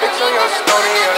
Bitch on your story,